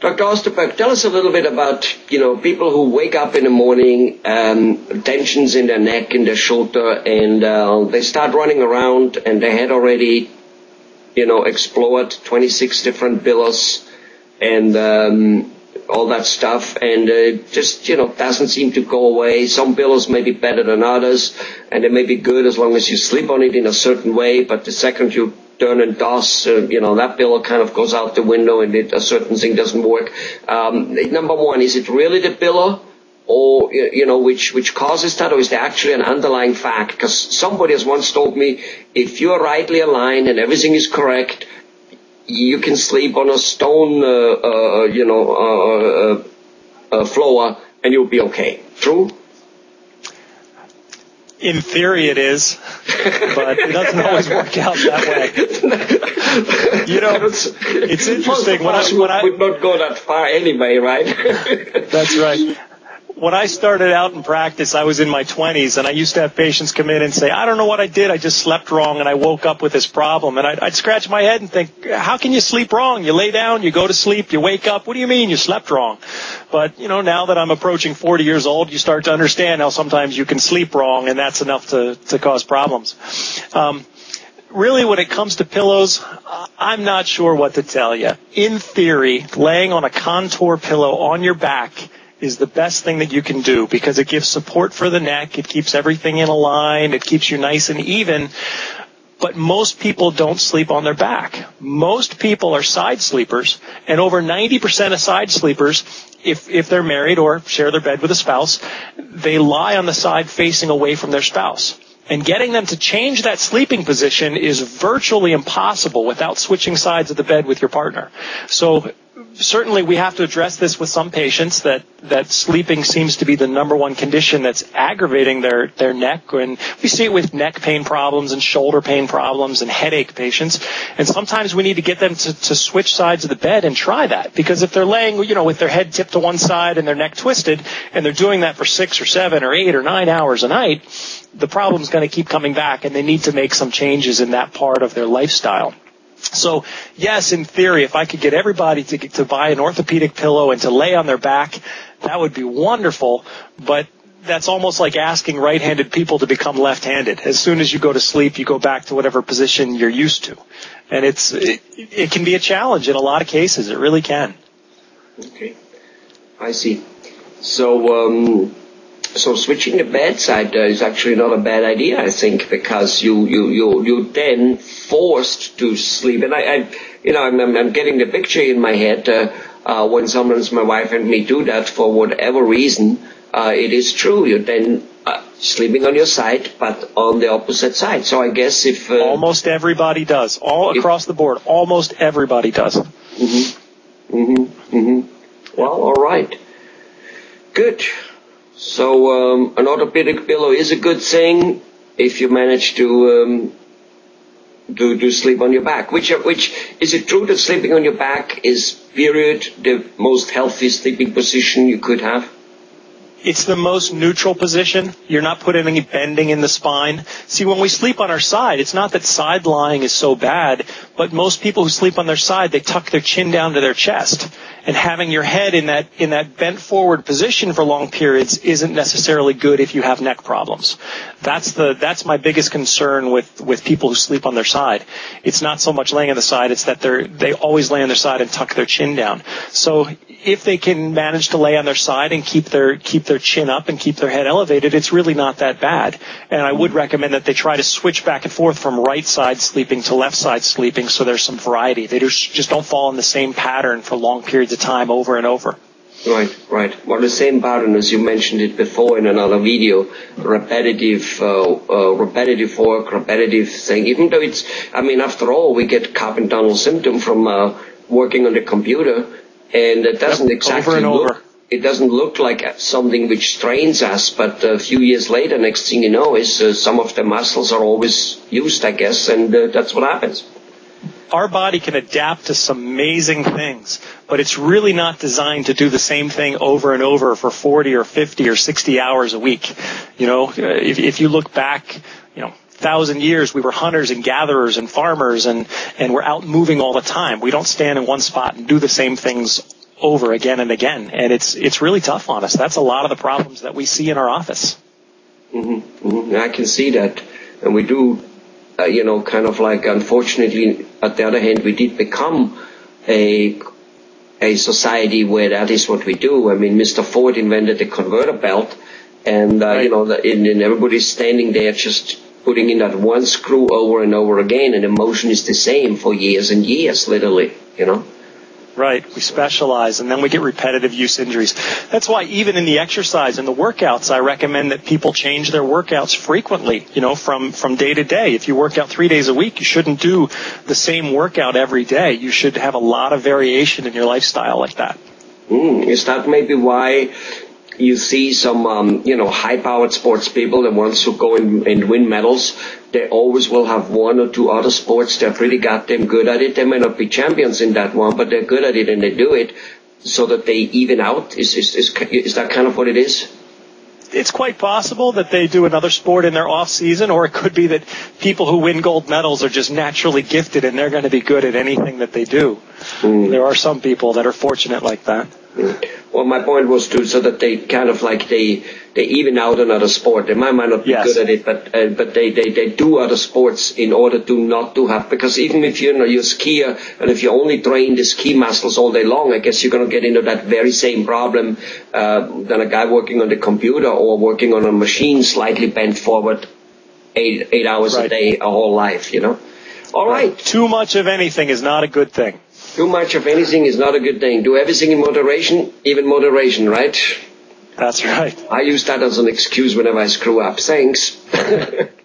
Dr. Osterberg, tell us a little bit about, you know, people who wake up in the morning, um, tensions in their neck, in their shoulder, and uh, they start running around and they had already, you know, explored 26 different billows and um, all that stuff, and uh, just, you know, doesn't seem to go away. Some billows may be better than others, and they may be good as long as you sleep on it in a certain way, but the second you turn and toss, uh, you know, that pillow kind of goes out the window and it, a certain thing doesn't work. Um, number one, is it really the pillow? Or, you know, which, which causes that, or is there actually an underlying fact? Because somebody has once told me, if you're rightly aligned and everything is correct, you can sleep on a stone, uh, uh, you know, uh, uh, uh floor and you'll be okay. True? In theory, it is, but it doesn't always work out that way. You know, it's, interesting. When I, when I would not go that far anyway, right? That's right when I started out in practice, I was in my 20s, and I used to have patients come in and say, I don't know what I did. I just slept wrong, and I woke up with this problem. And I'd, I'd scratch my head and think, how can you sleep wrong? You lay down, you go to sleep, you wake up. What do you mean you slept wrong? But, you know, now that I'm approaching 40 years old, you start to understand how sometimes you can sleep wrong, and that's enough to, to cause problems. Um, really when it comes to pillows, I'm not sure what to tell you. In theory, laying on a contour pillow on your back is the best thing that you can do because it gives support for the neck. It keeps everything in a line. It keeps you nice and even. But most people don't sleep on their back. Most people are side sleepers and over 90% of side sleepers, if, if they're married or share their bed with a spouse, they lie on the side facing away from their spouse. And getting them to change that sleeping position is virtually impossible without switching sides of the bed with your partner. So certainly we have to address this with some patients that, that sleeping seems to be the number one condition that's aggravating their, their neck. And we see it with neck pain problems and shoulder pain problems and headache patients. And sometimes we need to get them to, to switch sides of the bed and try that. Because if they're laying, you know, with their head tipped to one side and their neck twisted, and they're doing that for six or seven or eight or nine hours a night, the problem's going to keep coming back and they need to make some changes in that part of their lifestyle. So yes, in theory, if I could get everybody to, to buy an orthopedic pillow and to lay on their back, that would be wonderful. But that's almost like asking right-handed people to become left-handed. As soon as you go to sleep, you go back to whatever position you're used to. And it's, it, it can be a challenge in a lot of cases. It really can. Okay. I see. So, um, so switching the bedside uh, is actually not a bad idea, I think, because you you you you then forced to sleep. And I, I you know, I'm, I'm getting the picture in my head uh, uh, when someone's my wife and me do that for whatever reason. Uh, it is true. You're then uh, sleeping on your side, but on the opposite side. So I guess if uh, almost everybody does, all if, across the board, almost everybody does. Mm-hmm. Mm-hmm. Mm-hmm. Well, all right. Good. So um, an orthopedic pillow is a good thing if you manage to um, do, do sleep on your back. Which which is it true that sleeping on your back is period the most healthy sleeping position you could have? It's the most neutral position. You're not putting any bending in the spine. See, when we sleep on our side, it's not that side lying is so bad, but most people who sleep on their side, they tuck their chin down to their chest. And having your head in that, in that bent forward position for long periods isn't necessarily good if you have neck problems. That's the, that's my biggest concern with, with people who sleep on their side. It's not so much laying on the side, it's that they're, they always lay on their side and tuck their chin down. So if they can manage to lay on their side and keep their keep their chin up and keep their head elevated, it's really not that bad. And I would recommend that they try to switch back and forth from right side sleeping to left side sleeping, so there's some variety. They just just don't fall in the same pattern for long periods of time over and over. Right, right. Well, the same pattern as you mentioned it before in another video, repetitive, uh, uh, repetitive work, repetitive thing. Even though it's, I mean, after all, we get carpal tunnel symptom from uh, working on the computer and it doesn't yep, exactly look. Over. It doesn't look like something which strains us, but a few years later, next thing you know, is uh, some of the muscles are always used, I guess, and uh, that's what happens. Our body can adapt to some amazing things, but it's really not designed to do the same thing over and over for 40 or 50 or 60 hours a week. You know, if, if you look back, you know, thousand years we were hunters and gatherers and farmers and and we're out moving all the time. We don't stand in one spot and do the same things over again and again. And it's, it's really tough on us. That's a lot of the problems that we see in our office. Mm-hmm, mm-hmm. I can see that. And we do, uh, you know, kind of like, unfortunately, at the other hand, we did become a a society where that is what we do. I mean, Mr. Ford invented the converter belt, and uh, right. you know, the, and, and everybody's standing there just putting in that one screw over and over again, and the motion is the same for years and years, literally. You know. Right. We specialize and then we get repetitive use injuries. That's why even in the exercise and the workouts, I recommend that people change their workouts frequently, you know, from, from day to day. If you work out three days a week, you shouldn't do the same workout every day. You should have a lot of variation in your lifestyle like that. Mm, is that maybe why you see some, um, you know, high-powered sports people, the ones who go and, and win medals, they always will have one or two other sports they're pretty goddamn good at it. They may not be champions in that one, but they're good at it and they do it so that they even out. Is is is, is that kind of what it is? it's quite possible that they do another sport in their off season, or it could be that people who win gold medals are just naturally gifted and they're going to be good at anything that they do. Mm. There are some people that are fortunate like that. Mm. Well, my point was to so that they kind of like they they even out another sport. They might, might not be yes. good at it, but uh, but they, they they do other sports in order to not to have because even if you know you're a skier and if you only train the ski muscles all day long, I guess you're going to get into that very same problem uh, than a guy working on the computer or working on a machine slightly bent forward eight eight hours right. a day a whole life. You know. All right. Too much of anything is not a good thing. Too much of anything is not a good thing. Do everything in moderation, even moderation, right? That's right. I use that as an excuse whenever I screw up. Thanks.